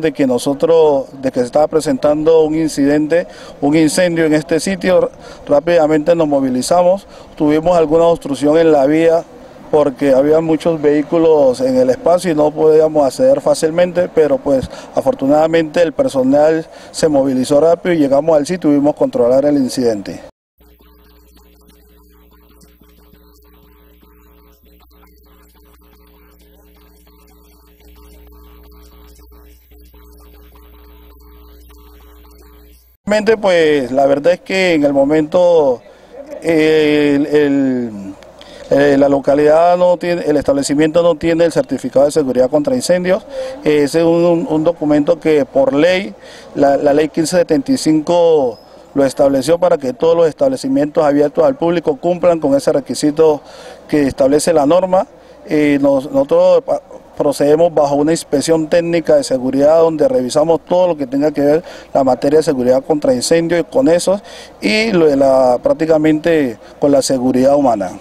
de que nosotros, de que se estaba presentando un incidente, un incendio en este sitio, rápidamente nos movilizamos, tuvimos alguna obstrucción en la vía porque había muchos vehículos en el espacio y no podíamos acceder fácilmente, pero pues afortunadamente el personal se movilizó rápido y llegamos al sitio y tuvimos controlar el incidente. Pues la verdad es que en el momento eh, la localidad no tiene, el establecimiento no tiene el certificado de seguridad contra incendios. Ese es un, documento que por ley, la, ley 1575 lo estableció para que todos los establecimientos abiertos al público cumplan con ese requisito que establece la norma. y nosotros procedemos bajo una inspección técnica de seguridad donde revisamos todo lo que tenga que ver la materia de seguridad contra incendios y con eso y prácticamente con la seguridad humana.